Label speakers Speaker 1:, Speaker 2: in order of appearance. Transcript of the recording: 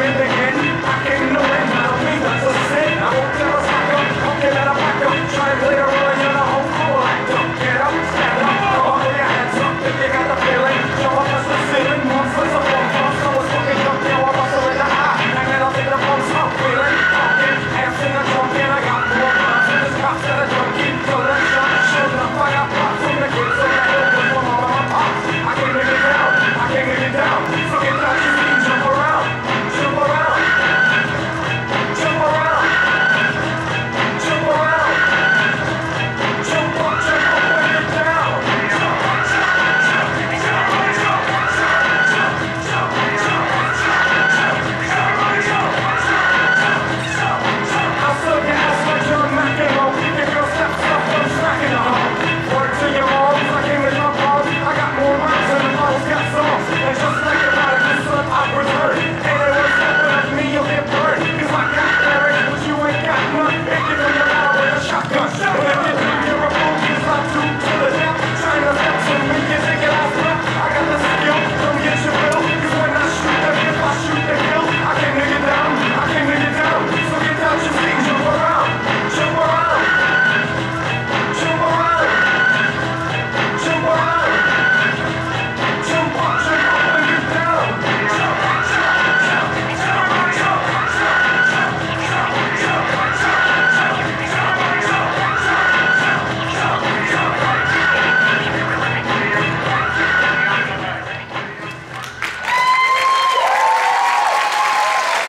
Speaker 1: siempre 감사합니다.